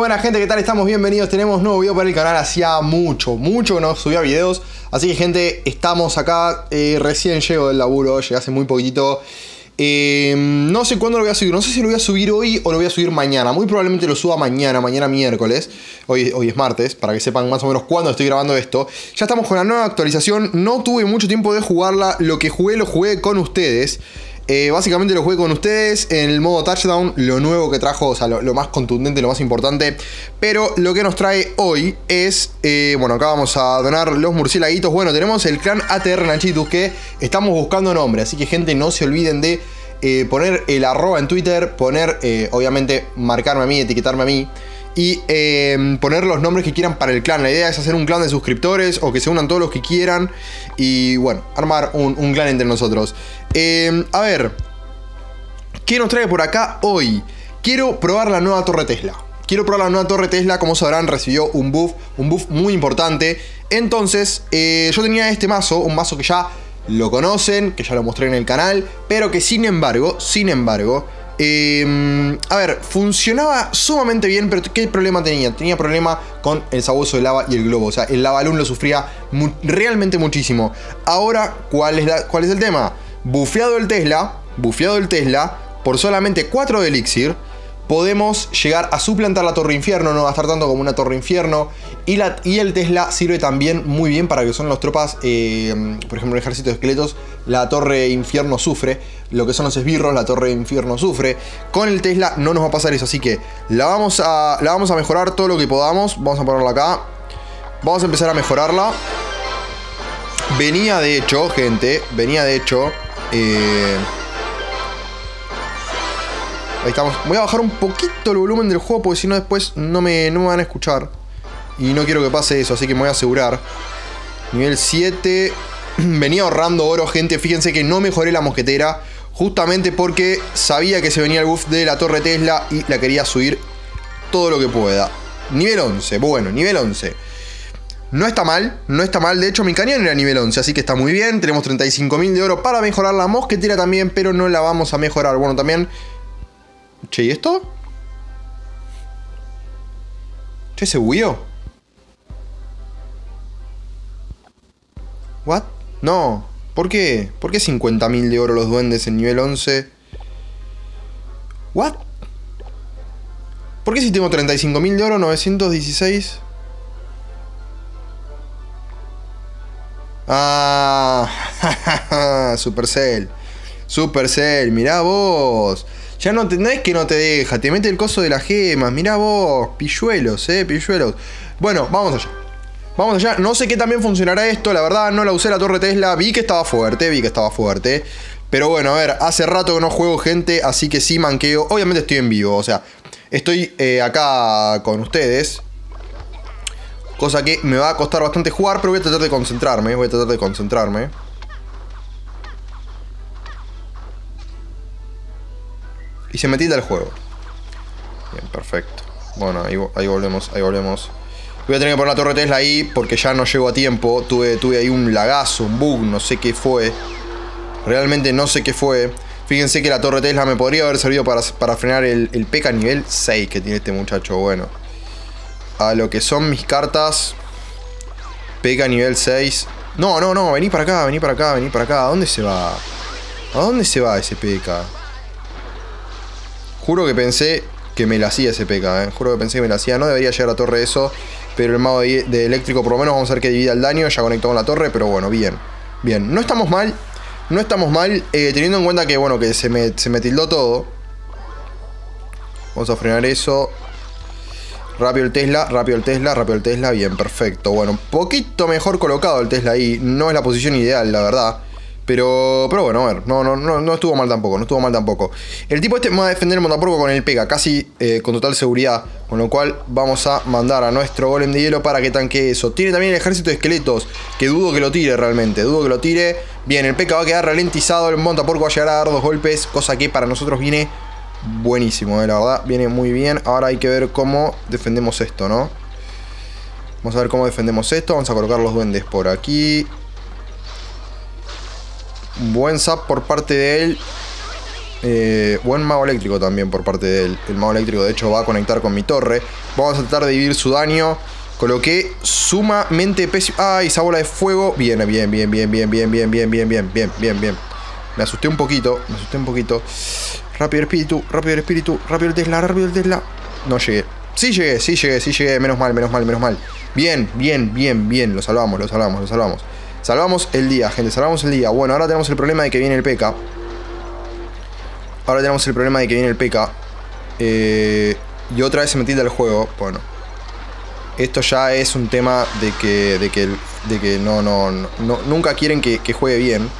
buena gente, ¿qué tal? Estamos bienvenidos, tenemos nuevo video para el canal, hacía mucho, mucho que no subía videos, así que gente, estamos acá, eh, recién llego del laburo, llegué hace muy poquitito, eh, no sé cuándo lo voy a subir, no sé si lo voy a subir hoy o lo voy a subir mañana, muy probablemente lo suba mañana, mañana miércoles, hoy, hoy es martes, para que sepan más o menos cuándo estoy grabando esto, ya estamos con la nueva actualización, no tuve mucho tiempo de jugarla, lo que jugué lo jugué con ustedes, eh, básicamente lo jugué con ustedes en el modo touchdown, lo nuevo que trajo, o sea, lo, más contundente, lo más importante. Pero lo que nos trae hoy es, eh, bueno, acá vamos a donar los murciélaguitos. Bueno, tenemos el clan ATR Nachitus que estamos buscando nombre, así que gente no se olviden de eh, poner el arroba en Twitter, poner, obviamente, marcarme a mí, etiquetarme a mí y em, poner los nombres que quieran para el clan. La idea es hacer un clan de suscriptores o que se unan todos los que quieran y bueno, armar un, clan entre nosotros. Em, a ver, ¿qué nos trae por acá hoy? Quiero probar la nueva torre Tesla. Quiero probar la nueva torre Tesla, como sabrán recibió un buff, un buff muy importante. Entonces, eh, yo tenía este mazo, un mazo que ya lo conocen, que ya lo mostré en el canal, pero que sin embargo, sin embargo, Em, a ver, funcionaba sumamente bien, pero ¿qué problema tenía? Tenía problema con el sabueso de lava y el globo. O sea, el lava lo sufría realmente muchísimo. Ahora, ¿cuál es, ¿cuál es el tema? Bufeado el Tesla, bufeado el Tesla, por solamente 4 de elixir podemos llegar a suplantar la Torre Infierno, no estar tanto como una Torre Infierno. Y, la, y el Tesla sirve también muy bien para que son las tropas, eh, por ejemplo, el ejército de esqueletos, la Torre Infierno sufre. Lo que son los esbirros, la Torre Infierno sufre. Con el Tesla no nos va a pasar eso, así que la vamos a, la vamos a mejorar todo lo que podamos. Vamos a ponerla acá. Vamos a empezar a mejorarla. Venía de hecho, gente, venía de hecho... Eh, Ahí estamos. Voy a bajar un poquito el volumen del juego porque si no después no me, no me van a escuchar. Y no quiero que pase eso, así que me voy a asegurar. Nivel 7. Venía ahorrando oro, gente. Fíjense que no mejoré la mosquetera. Justamente porque sabía que se venía el buff de la torre Tesla y la quería subir todo lo que pueda. Nivel 11, bueno, nivel 11. No está mal, no está mal. De hecho, mi cañón era nivel 11, así que está muy bien. Tenemos 35.000 de oro para mejorar la mosquetera también, pero no la vamos a mejorar. Bueno, también Che, ¿y esto? Che, ¿se huyó? ¿What? No. ¿Por qué? ¿Por qué 50.000 de oro los duendes en nivel 11? ¿What? ¿Por qué si tengo 35.000 de oro, 916? Ah, Supercell. Supercell, mirá vos. Ya no, te, es que no te deja, te mete el coso de las gemas. Mirá vos, pilluelos, eh, pilluelos. Bueno, vamos allá. Vamos allá. No sé qué también funcionará esto, la verdad, no la usé la torre Tesla. Vi que estaba fuerte, vi que estaba fuerte. Pero bueno, a ver, hace rato que no juego gente, así que sí manqueo. Obviamente estoy en vivo, o sea, estoy eh, acá con ustedes. Cosa que me va a costar bastante jugar, pero voy a tratar de concentrarme. Voy a tratar de concentrarme. Y se metida el juego. Bien, perfecto. Bueno, ahí, volvemos, ahí volvemos. Voy a tener que poner la torre Tesla ahí porque ya no llego a tiempo. Tuve, tuve ahí un lagazo, un bug, no sé qué fue. Realmente no sé qué fue. Fíjense que la torre Tesla me podría haber servido para, frenar el, el PK nivel 6 que tiene este muchacho. Bueno. A lo que son mis cartas. PK nivel 6. No, no, no. Vení para acá, vení para acá, vení para acá. ¿A dónde se va? ¿A dónde se va ese PK? Juro que pensé que me la hacía ese PK, ¿eh? Juro que pensé que me la hacía. No debería llegar a torre eso. Pero el mago de, eléctrico por lo menos vamos a ver que divida el daño. Ya conectó con la torre, pero bueno, bien. Bien, no estamos mal. No estamos mal, eh, teniendo en cuenta que, bueno, que se me, se me tildó todo. Vamos a frenar eso. Rápido el Tesla, rápido el Tesla, rápido el Tesla. Bien, perfecto. Bueno, poquito mejor colocado el Tesla ahí. No es la posición ideal, la verdad. Pero, pero bueno, a ver, no, no, no, no estuvo mal tampoco, no estuvo mal tampoco. El tipo este va a defender el Montaporco con el pega, casi eh, con total seguridad. Con lo cual vamos a mandar a nuestro golem de hielo para que tanque eso. Tiene también el ejército de esqueletos, que dudo que lo tire realmente, dudo que lo tire. Bien, el P.K. va a quedar ralentizado, el Montaporco va a llegar a dar dos golpes, cosa que para nosotros viene buenísimo, eh, la verdad, viene muy bien. Ahora hay que ver cómo defendemos esto, ¿no? Vamos a ver cómo defendemos esto, vamos a colocar los duendes por aquí. Buen zap por parte de él. Eh, buen mago eléctrico también por parte del el mago eléctrico. De hecho, va a conectar con mi torre. Vamos a tratar de dividir su daño. Coloqué sumamente pésimo. ¡Ay! Esa bola de fuego. Bien, bien, bien, bien, bien, bien, bien, bien, bien, bien, bien, bien, bien. Me asusté un poquito. Me asusté un poquito. Rápido el espíritu, rápido el espíritu, rápido el Tesla, rápido el Tesla. No llegué. Sí llegué, sí llegué, sí llegué. Menos mal, menos mal, menos mal. Bien, bien, bien, bien. Lo salvamos, lo salvamos, lo salvamos. Salvamos el día, gente, salvamos el día. Bueno, ahora tenemos el problema de que viene el P.K. Ahora tenemos el problema de que viene el P.K. Eh, y otra vez se metí del juego. Bueno. Esto ya es un tema de que, de que, de que no, no, no, nunca quieren que, que juegue bien.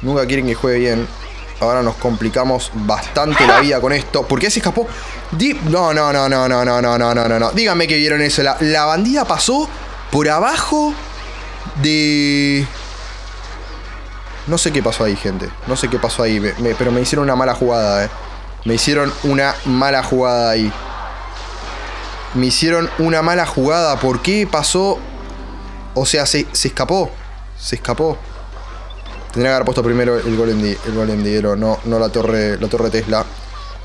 Nunca quieren que juegue bien. Ahora nos complicamos bastante la vida con esto. ¿Por qué se escapó? no, no, no, no, no, no, no, no, no, no. Díganme que vieron eso. La, la bandida pasó por abajo de... No sé qué pasó ahí, gente. No sé qué pasó ahí. pero me hicieron una mala jugada, eh. Me hicieron una mala jugada ahí. Me hicieron una mala jugada. ¿Por qué pasó? O sea, se, escapó. Se escapó. Tendría que haber puesto primero el golem, el golem de hielo, no, no la torre, la torre Tesla.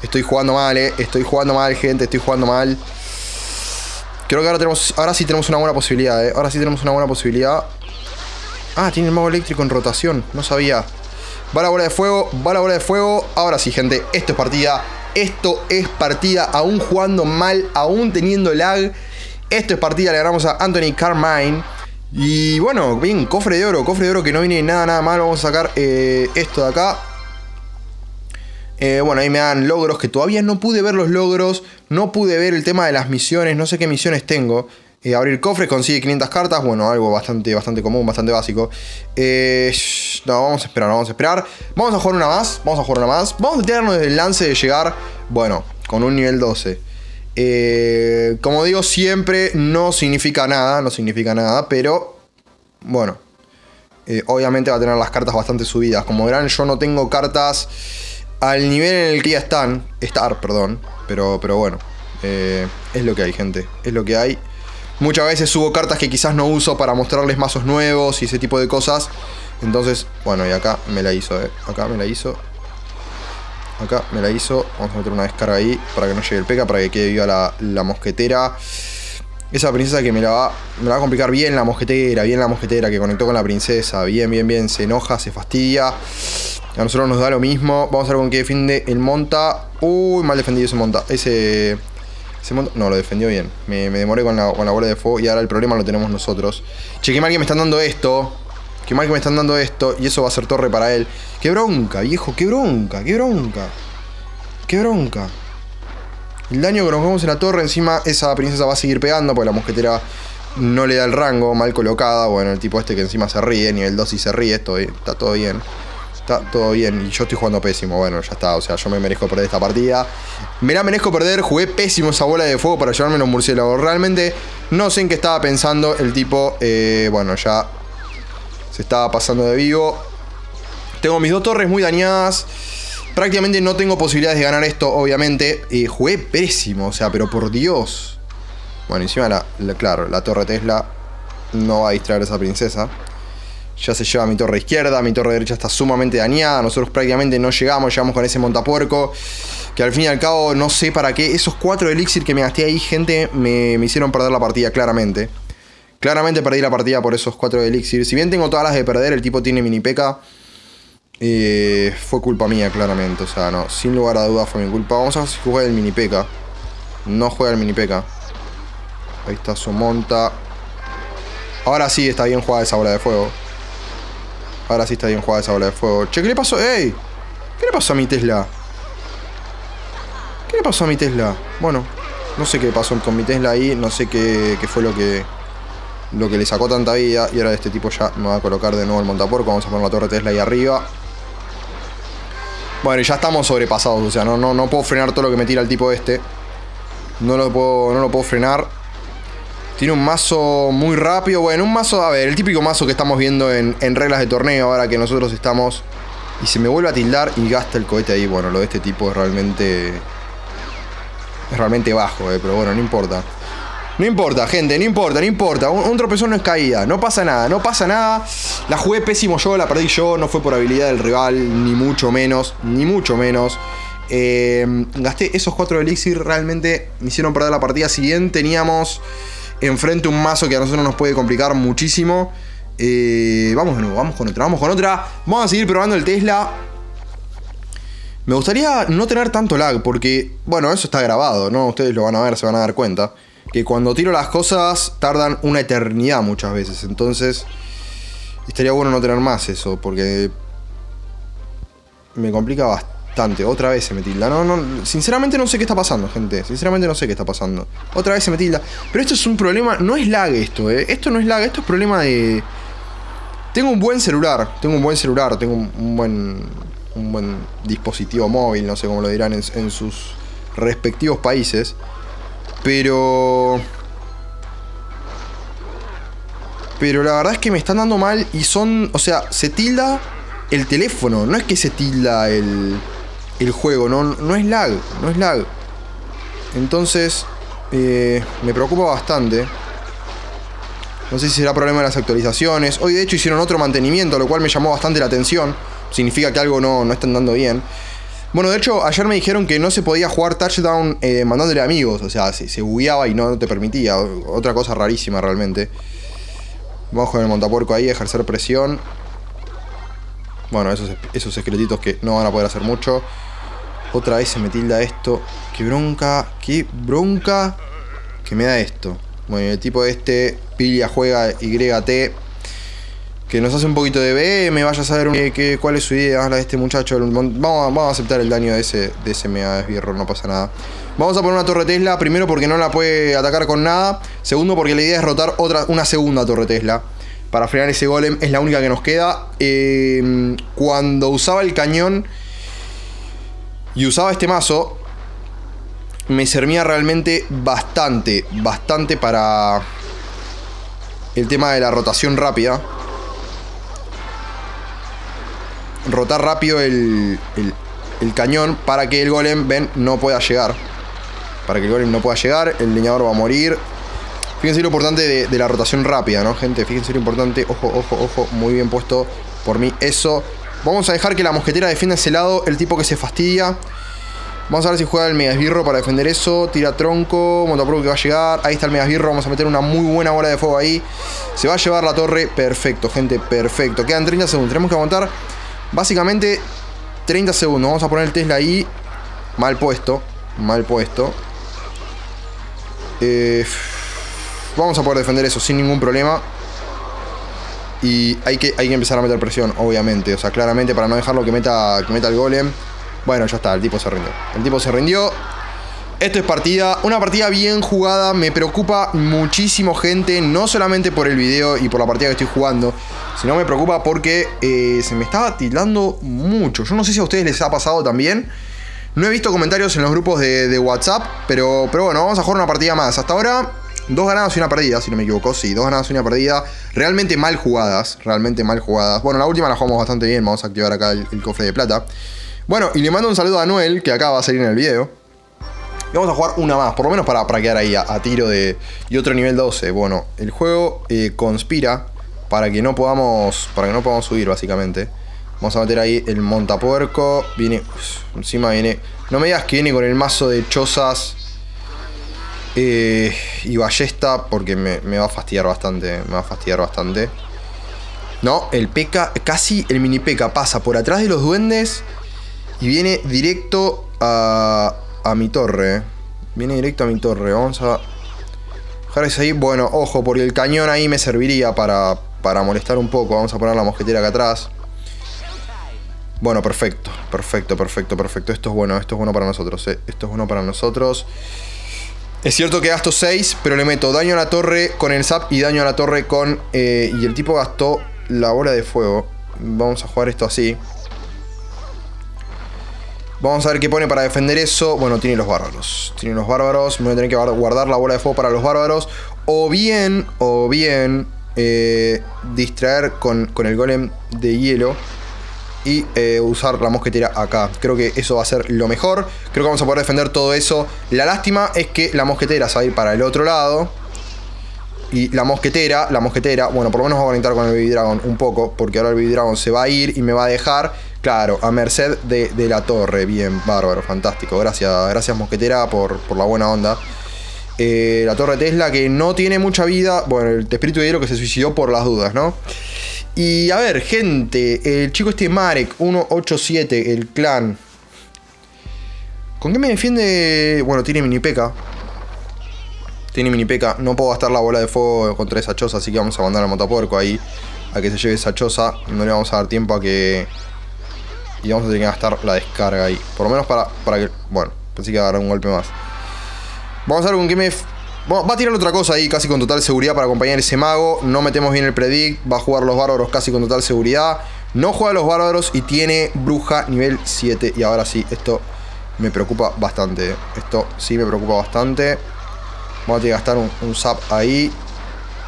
Estoy jugando mal, eh. Estoy jugando mal, gente. Estoy jugando mal. Creo que ahora tenemos. Ahora sí tenemos una buena posibilidad, eh. Ahora sí tenemos una buena posibilidad. Ah, tiene el mago eléctrico en rotación. No sabía. Va la bola de fuego. Va la bola de fuego. Ahora sí, gente. Esto es partida. Esto es partida. Aún jugando mal. Aún teniendo lag. Esto es partida. Le ganamos a Anthony Carmine. Y bueno, bien, cofre de oro, cofre de oro que no viene nada, nada mal. Vamos a sacar eh, esto de acá. Eh, bueno, ahí me dan logros que todavía no pude ver los logros. No pude ver el tema de las misiones. No sé qué misiones tengo. Eh, abrir cofre, consigue 500 cartas. Bueno, algo bastante, bastante común, bastante básico. no, vamos a esperar, vamos a esperar. Vamos a jugar una más. Vamos a jugar una más. Vamos a tirarnos el lance de llegar. Bueno, con un nivel 12. Eh, como digo siempre, no significa nada, no significa nada, pero bueno, eh, obviamente va a tener las cartas bastante subidas. Como verán, yo no tengo cartas al nivel en el que ya están, estar, perdón, pero, pero bueno, eh, es lo que hay, gente, es lo que hay. Muchas veces subo cartas que quizás no uso para mostrarles mazos nuevos y ese tipo de cosas. Entonces, bueno, y acá me la hizo, acá me la hizo. Acá me la hizo. Vamos a meter una descarga ahí para que no llegue el peca, para que quede viva la, mosquetera. Esa princesa que me la, va, me va a complicar bien la mosquetera, bien la mosquetera que conectó con la princesa. Bien, bien, bien. Se enoja, se fastidia. A nosotros nos da lo mismo. Vamos a ver con qué defiende el monta. Uy, mal defendido ese monta. Ese... ese monta, no, lo defendió bien. Me, demoré con la, con la, bola de fuego y ahora el problema lo tenemos nosotros. Che, qué mal que me están dando esto. Qué mal que me están dando esto y eso va a ser torre para él. Qué bronca, viejo, qué bronca, qué bronca. Qué bronca. El daño que nos vemos en la torre, encima esa princesa va a seguir pegando porque la mosquetera no le da el rango, mal colocada. Bueno, el tipo este que encima se ríe, nivel 2 y se ríe, esto, está todo bien. Está todo bien y yo estoy jugando pésimo. Bueno, ya está, o sea, yo me merezco perder esta partida. Me la merezco perder, jugué pésimo esa bola de fuego para llevarme los murciélagos. Realmente no sé en qué estaba pensando el tipo. Eh, bueno, ya se estaba pasando de vivo. Tengo mis dos torres muy dañadas. Prácticamente no tengo posibilidades de ganar esto, obviamente. Jugué pésimo, o sea, pero por Dios. Bueno, encima, la, claro, la torre Tesla no va a distraer a esa princesa. Ya se lleva mi torre izquierda, mi torre derecha está sumamente dañada. Nosotros prácticamente no llegamos, llegamos con ese montapuerco. Que al fin y al cabo no sé para qué. Esos cuatro elixir que me gasté ahí, gente, me, me hicieron perder la partida claramente. Claramente perdí la partida por esos 4 de elixir. Si bien tengo todas las de perder, el tipo tiene mini peca. Eh, fue culpa mía, claramente. O sea, no, sin lugar a dudas fue mi culpa. Vamos a ver si juega el mini peca. No juega el mini peca. Ahí está su monta. Ahora sí está bien jugada esa bola de fuego. Ahora sí está bien jugada esa bola de fuego. Che, ¿qué le pasó? ¡Ey! ¿Qué le pasó a mi Tesla? ¿Qué le pasó a mi Tesla? Bueno, no sé qué pasó con mi Tesla ahí. No sé qué, fue lo que lo que le sacó tanta vida. Y ahora este tipo ya me va a colocar de nuevo el montapuerco. Vamos a poner la torre Tesla ahí arriba. Bueno, ya estamos sobrepasados. O sea, no, no, no puedo frenar todo lo que me tira el tipo este. No lo puedo, no lo puedo frenar. Tiene un mazo muy rápido. Bueno, un mazo, a ver, el típico mazo que estamos viendo en, en reglas de torneo ahora que nosotros estamos. Y se me vuelve a tildar y gasta el cohete ahí. Bueno, lo de este tipo es realmente... Es realmente bajo, eh, pero bueno, no importa. No importa, gente, no importa, no importa. Un, tropezón no es caída. No pasa nada, no pasa nada. La jugué pésimo yo, la perdí yo, no fue por habilidad del rival, ni mucho menos, ni mucho menos. Eh, gasté esos cuatro elixir, realmente me hicieron perder la partida. Si bien teníamos enfrente un mazo que a nosotros nos puede complicar muchísimo. Eh, vamos de nuevo, vamos con otra, vamos con otra. Vamos a seguir probando el Tesla. Me gustaría no tener tanto lag, porque, bueno, eso está grabado, ¿no? Ustedes lo van a ver, se van a dar cuenta. Que cuando tiro las cosas tardan una eternidad muchas veces. Entonces, estaría bueno no tener más eso, porque me complica bastante. Otra vez se me tilda. No, no, sinceramente no sé qué está pasando, gente. Sinceramente no sé qué está pasando. Otra vez se me tilda. Pero esto es un problema, no es lag esto, ¿eh? Esto no es lag, esto es problema de... Tengo un buen celular, tengo un buen celular, tengo un buen un buen dispositivo móvil, no sé cómo lo dirán en, sus respectivos países. Pero... Pero la verdad es que me están dando mal y son... O sea, se tilda el teléfono, no es que se tilda el, el juego, no, no es lag, no es lag. Entonces, eh, me preocupa bastante. No sé si será problema de las actualizaciones. Hoy de hecho hicieron otro mantenimiento, lo cual me llamó bastante la atención significa que algo no, no está andando bien. Bueno, de hecho, ayer me dijeron que no se podía jugar touchdown eh, mandándole amigos. O sea, se, se bugueaba y no te permitía. Otra cosa rarísima realmente. Vamos con el montapuerco ahí, ejercer presión. Bueno, esos, esos que no van a poder hacer mucho. Otra vez se me tilda esto. Qué bronca, qué bronca que me da esto. Bueno, el tipo este, Pilia juega YT que nos hace un poquito de BM, vaya a saber qué, cuál es su idea de este muchacho. Vamos a, aceptar el daño de ese, de ese mega desbierro, no pasa nada. Vamos a poner una torre Tesla, primero porque no la puede atacar con nada, segundo porque la idea es rotar otra, una segunda torre Tesla. Para frenar ese golem es la única que nos queda. Em, cuando usaba el cañón y usaba este mazo, me servía realmente bastante, bastante para el tema de la rotación rápida. rotar rápido el, el, cañón para que el golem, ven, no pueda llegar. Para que el golem no pueda llegar, el leñador va a morir. Fíjense lo importante de, la rotación rápida, ¿no, gente? Fíjense lo importante. Ojo, ojo, ojo. Muy bien puesto por mí eso. Vamos a dejar que la mosquetera defienda ese lado. El tipo que se fastidia. Vamos a ver si juega el Megasbirro para defender eso. Tira tronco. Montapro que va a llegar. Ahí está el Megasbirro. Vamos a meter una muy buena bola de fuego ahí. Se va a llevar la torre. Perfecto, gente. Perfecto. Quedan 30 segundos. Tenemos que aguantar Básicamente 30 segundos. Vamos a poner el Tesla ahí. Mal puesto. Mal puesto. Eh, vamos a poder defender eso sin ningún problema. Y hay que, hay que empezar a meter presión, obviamente. O sea, claramente para no dejarlo que meta, meta el golem. Bueno, ya está, el tipo se rindió. El tipo se rindió. Esto es partida, una partida bien jugada, me preocupa muchísimo gente, no solamente por el video y por la partida que estoy jugando, sino me preocupa porque eh, se me estaba tildando mucho. Yo no sé si a ustedes les ha pasado también. No he visto comentarios en los grupos de, WhatsApp, pero, pero bueno, vamos a jugar una partida más. Hasta ahora, dos ganadas y una perdida, si no me equivoco. Sí, dos ganadas y una perdida. Realmente mal jugadas, realmente mal jugadas. Bueno, la última la jugamos bastante bien, vamos a activar acá el, cofre de plata. Bueno, y le mando un saludo a Noel, que acá va a salir en el video vamos a jugar una más, por lo menos para, para quedar ahí a, tiro de... Y otro nivel 12. Bueno, el juego eh, conspira para que no podamos para que no podamos subir, básicamente. Vamos a meter ahí el montapuerco. Viene... encima viene... No me digas que viene con el mazo de chozas... Eh, y ballesta porque me, va a fastidiar bastante. Me va a fastidiar bastante. No, el P.K. casi el mini P.K. pasa por atrás de los duendes y viene directo a, a mi torre. Viene directo a mi torre. Vamos a dejar ahí. Bueno, ojo, porque el cañón ahí me serviría para, para molestar un poco. Vamos a poner la mosquetera acá atrás. Bueno, perfecto, perfecto, perfecto, perfecto. Esto es bueno, esto es bueno para nosotros. Eh. Esto es bueno para nosotros. Es cierto que gasto 6, pero le meto daño a la torre con el zap y daño a la torre con... Eh, y el tipo gastó la bola de fuego. Vamos a jugar esto así. Vamos a ver qué pone para defender eso. Bueno, tiene los bárbaros. Tiene los bárbaros. Me voy a tener que guardar la bola de fuego para los bárbaros. O bien, o bien, eh, distraer con, el golem de hielo. Y eh, usar la mosquetera acá. Creo que eso va a ser lo mejor. Creo que vamos a poder defender todo eso. La lástima es que la mosquetera se va a ir para el otro lado. Y la mosquetera, la mosquetera, bueno, por lo menos va a conectar con el Baby Dragon un poco, porque ahora el Baby Dragon se va a ir y me va a dejar, claro, a merced de, la torre. Bien, bárbaro, fantástico. Gracias, gracias mosquetera por, por la buena onda. Eh, la torre Tesla que no tiene mucha vida. Bueno, el espíritu de hielo que se suicidó por las dudas, ¿no? Y a ver, gente, el chico este Marek 187, el clan. ¿Con qué me defiende? Bueno, tiene mini peca. Tiene mini peca. No puedo gastar la bola de fuego contra esa choza, así que vamos a mandar al motopuerco ahí a que se lleve esa choza. No le vamos a dar tiempo a que. Y vamos a tener que gastar la descarga ahí. Por lo menos para, para que. Bueno, pensé que agarrar un golpe más. Vamos a ver con qué me va a tirar otra cosa ahí casi con total seguridad para acompañar ese mago. No metemos bien el predict. Va a jugar los bárbaros casi con total seguridad. No juega los bárbaros y tiene bruja nivel 7. Y ahora sí, esto me preocupa bastante. Esto sí me preocupa bastante. Vamos a tener que gastar un, zap ahí.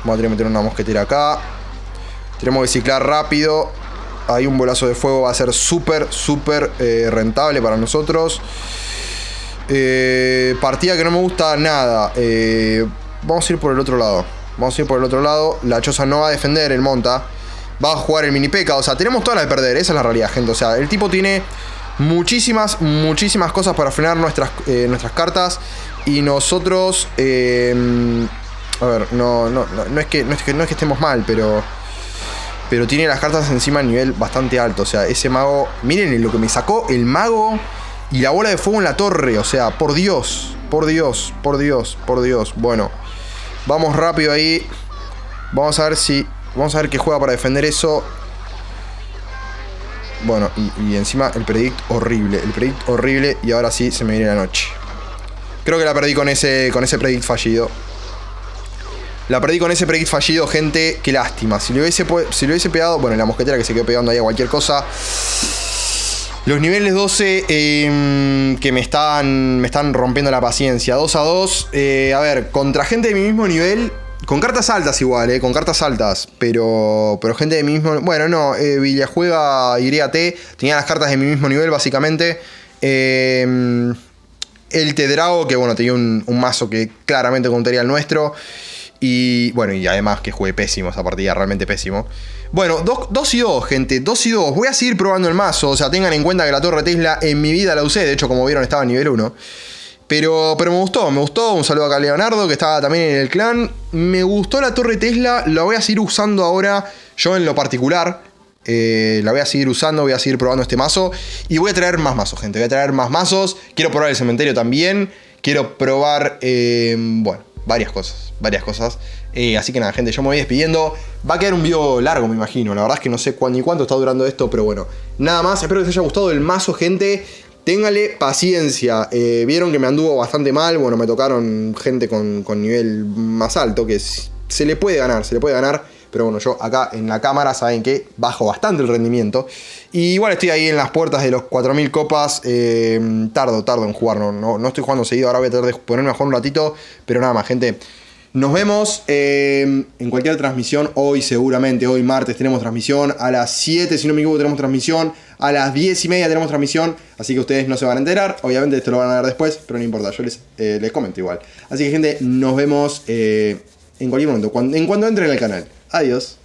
Vamos a tener que meter una mosquetera acá. Tenemos que ciclar rápido. Ahí un bolazo de fuego va a ser súper, súper eh, rentable para nosotros. Eh, partida que no me gusta nada. Eh, vamos a ir por el otro lado. Vamos a ir por el otro lado. La Choza no va a defender el Monta. Va a jugar el mini peca. O sea, tenemos todas las de perder. Esa es la realidad, gente. O sea, el tipo tiene muchísimas, muchísimas cosas para frenar nuestras, eh, nuestras cartas. Y nosotros. a ver, no, no, no, es que, no, es que, no es que estemos mal, pero. Pero tiene las cartas encima a nivel bastante alto. O sea, ese mago. Miren lo que me sacó el mago. Y la bola de fuego en la torre, o sea, por Dios, por Dios, por Dios, por Dios. Bueno, vamos rápido ahí. Vamos a ver si... Vamos a ver qué juega para defender eso. Bueno, y, encima el predict horrible. El predict horrible y ahora sí se me viene la noche. Creo que la perdí con ese, con ese predict fallido. La perdí con ese predict fallido, gente. Qué lástima. Si le hubiese, si le hubiese pegado... Bueno, la mosquetera que se quedó pegando ahí a cualquier cosa... Los niveles 12 em, que me están, me están rompiendo la paciencia. 2 a 2. Eh, a ver, contra gente de mi mismo nivel. Con cartas altas igual, eh, con cartas altas. Pero, pero gente de mi mismo... Bueno, no, eh, Villajuega y T tenía las cartas de mi mismo nivel básicamente. Em, el Tedrago, que bueno, tenía un, un mazo que claramente contaría el nuestro. Y bueno, y además que juegue pésimo esa partida, realmente pésimo. Bueno, 2 y 2, gente, 2 y 2. Voy a seguir probando el mazo, o sea, tengan en cuenta que la torre Tesla en mi vida la usé, de hecho, como vieron, estaba en nivel 1. Pero, pero me gustó, me gustó. Un saludo acá a Leonardo, que estaba también en el clan. Me gustó la torre Tesla, la voy a seguir usando ahora, yo en lo particular. Eh, la voy a seguir usando, voy a seguir probando este mazo. Y voy a traer más mazos, gente. Voy a traer más mazos. Quiero probar el cementerio también. Quiero probar, eh, bueno, varias cosas, varias cosas. Eh, así que nada, gente, yo me voy despidiendo. Va a quedar un video largo, me imagino. La verdad es que no sé ni cuánto está durando esto, pero bueno. Nada más, espero que les haya gustado el mazo, gente. Téngale paciencia. Eh, vieron que me anduvo bastante mal. Bueno, me tocaron gente con, con nivel más alto, que se le puede ganar, se le puede ganar. Pero bueno, yo acá en la cámara saben que bajo bastante el rendimiento. Y igual estoy ahí en las puertas de los 4000 copas. Eh, tardo, tardo en jugar. No, no, no, estoy jugando seguido. Ahora voy a tratar de ponerme a jugar un ratito. Pero nada más, gente. Nos vemos eh, en cualquier transmisión. Hoy seguramente, hoy martes tenemos transmisión. A las 7, si no me equivoco, tenemos transmisión. A las 10 y media tenemos transmisión. Así que ustedes no se van a enterar. Obviamente esto lo van a ver después, pero no importa. Yo les, eh, comento igual. Así que gente, nos vemos en cualquier momento. En cuanto entren al canal. Adiós.